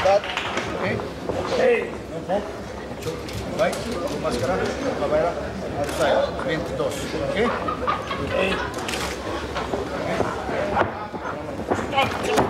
Ok? Ei. Um pouco. Vai. Máscara. Caveira. Outside. 22. Ok? Ok. Braço!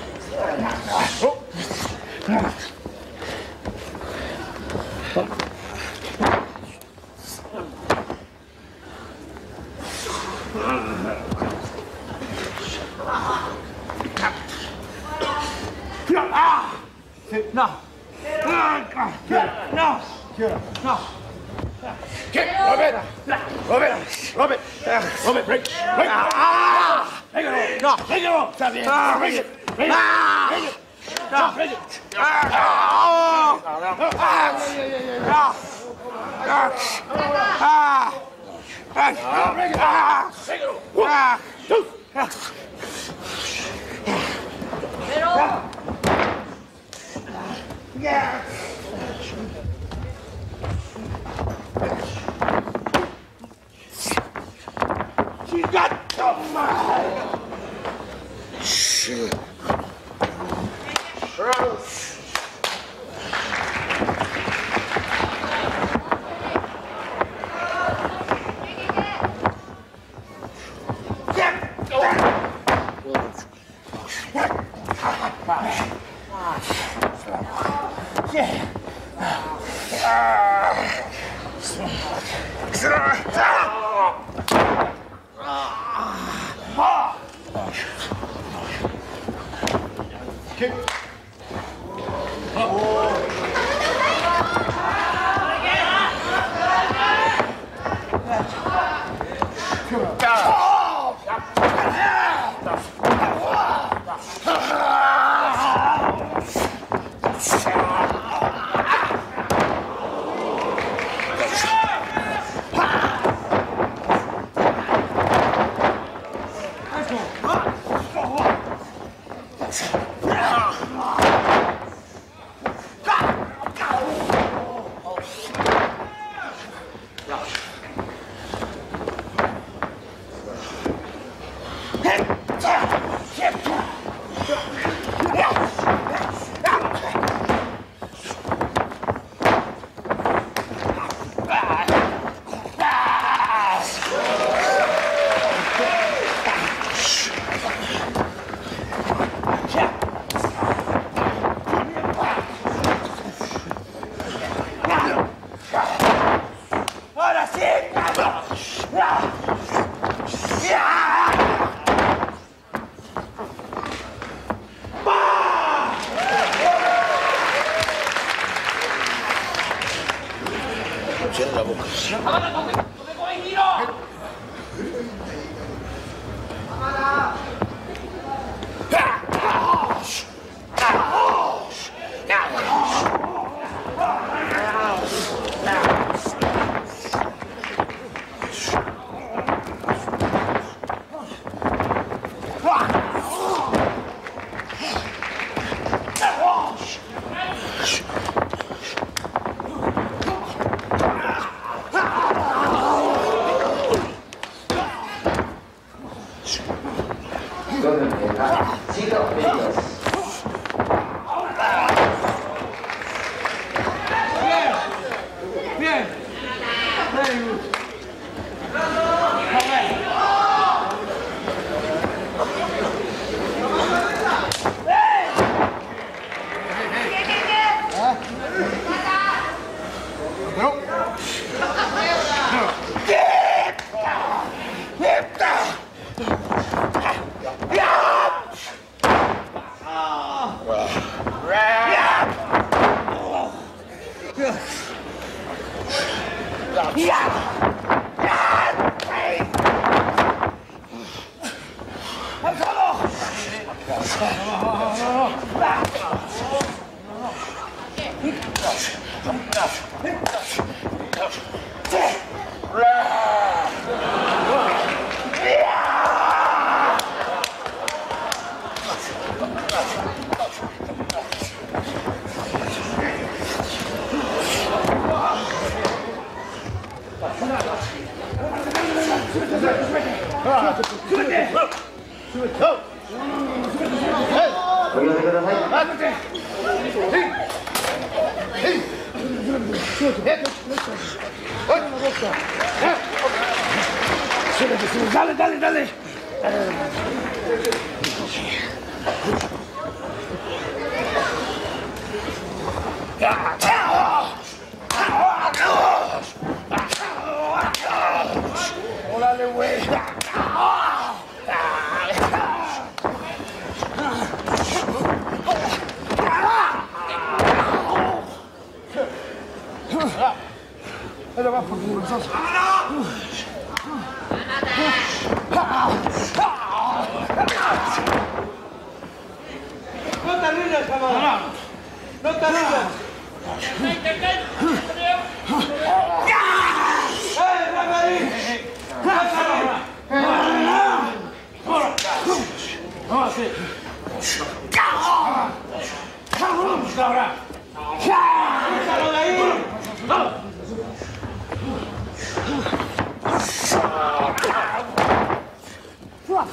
Arranca. No. No. Kick. Rob it. Rob it. Rob it. Rob it. Break. Break. Ah. Break it off. No. Break it off. Break it. Break it. Break it. No. Break it. Ah. Ah. Ah. Ah. Ah. Break it. Ah. Break it off. Ah. Two. Middle. Yeah. Ahora 아, Hey! Hey! Hey! Chega de cima, dale, dale, dale. Órale. va Pergi, pergi, pergi. toi.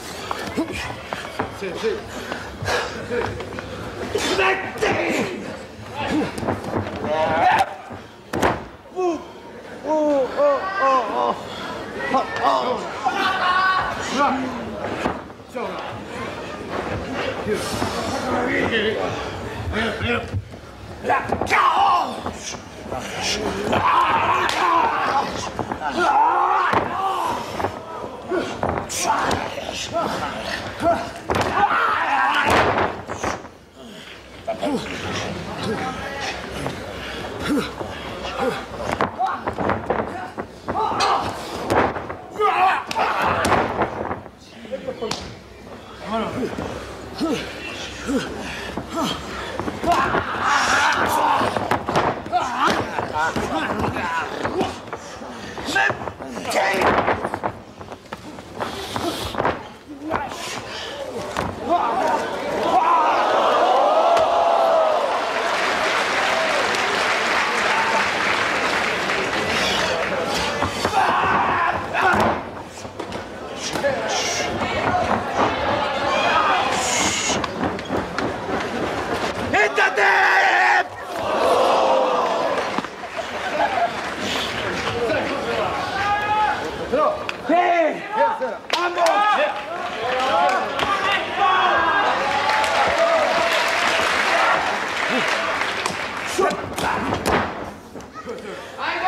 Oh. La carence 啊。I